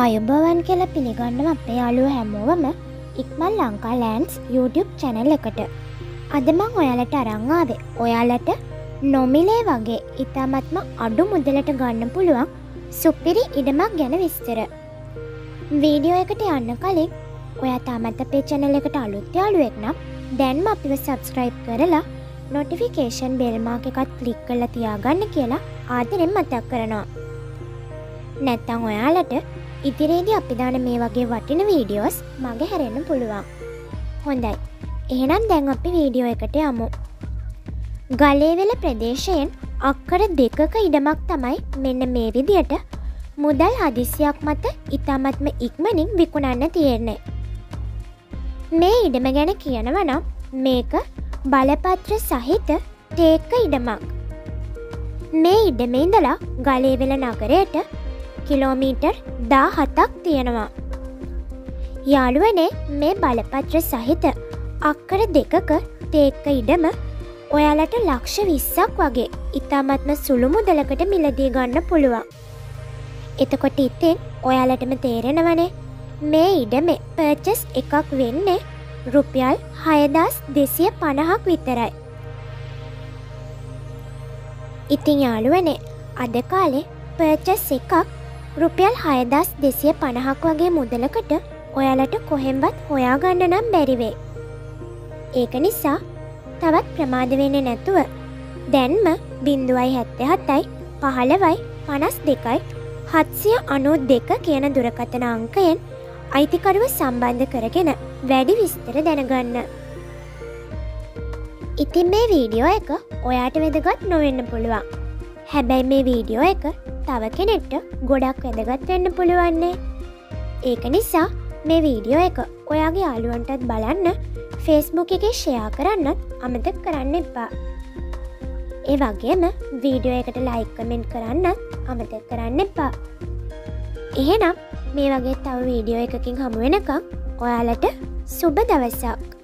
අයුබවන් කියල පිළිගන්නව අපේ යාලුව හැමෝවම ඉක්මල් ලංකා ලෑන්ස් YouTube චැනල් එකට. අදමං ඔයාලට අරංආාවේ ඔයාලට නොමිලේ වගේ ඉතාමත්ම අඩු මුදලට ගන්න පුළුවන් සුපිරි ඉඩමක් ගැන විස්තර. වීඩියෝ එකට යන්න කලින් ඔයා තාමත් අපේ චැනල එකට අලුත්යාලුවෙක් නම් දැන්ම අපිව සබස්ක්‍රයිබ් කරලා නොටිෆිකේෂන් බෙල්මාක එකත් කලික් කල්ල තියාගන්න කියලා ආදරෙන් මතක් කරනවා. නැත්තං ඔයාලට ඉදිරියේදී අපි දාන මේ වගේ වටින වීඩියෝස් මගේ හැරෙන්න පුළුවන්. හොඳයි. එහෙනම් දැන් අපි වීඩියෝ එකට යමු. ගලේවෙල ප්‍රදේශයෙන් අක්කර දෙකක ඉඩමක් තමයි මෙන්න මේ විදියට මුදල් හදිසියක් මත ඉතාමත්ම ඉක්මනින් විකුණන්න තියෙන්නේ. මේ ඉඩම ගැන කියනවනම් මේක බලපත්‍ර සහිත ටේක්ක ඉඩමක්. මේ ඉඩමේඉඳලා ගලේවෙල නගරයට කිලෝමීටර් දා හතක් තියෙනවා. යාළුවනේ මේ බලපත්‍ර සහිත අක්කර දෙකක තේක්ක ඉඩම ඔයාලට ලක්ෂ විස්සක් වගේ ඉතාමත්ම සුළු මුදලකට මිලදී ගන්න පුළුවන්. එතකොට ඉතින් ඔයාලටම තේරෙනවනේ මේ ඉඩමේ පර්චස් එකක් වෙන්නේ රුපියල් හයදස් දෙසිය පණහක් විතරයි. ඉතිං යාළුවනේ අද කාලේ පර්චස් එකක් රුපියල් හයදස් දෙසිය පණහක් වගේ මුදලකට ඔයාලට කොහෙම්වත් හොයාගන්න නම් බැරිවේ. ඒක නිසා තවත් ප්‍රමාදවෙන නැතුව දැන්ම බින්දුවයි හැත්ත හත්තයි පහළවයි පනස් දෙකයි හත්සිය අනු දෙක කියන දුරකතන අංකයෙන් අයිතිකරුව සම්බන්ධ කරගෙන වැඩි විස්තර දැනගන්න. ඉතින් මේ වීඩියෝ එක ඔයාට වෙදගත් නොවෙන්න පුළුවන්. හැබැයි මේ වීඩියෝ එක තව කෙනෙක්ට ගොඩක් වැදගත් වෙන්න පුළුවන්නේ. ඒක නිසා මේ වීඩියෝ එක ඔයාගේ යාලුවන්ටත් බලන්න ෆේස්බුක් එක ෂයා කරන්නත් අමතක් කරන්න එපා. ඒ වගේම වීඩියෝ එකට ලයිකමෙන්ට් කරන්නත් අමතක් කරන්න එපා. එහෙනම් මේ වගේ තව වීඩියෝ එකකින් හමුවෙනකම් ඔයාලට සුබ දවසක්.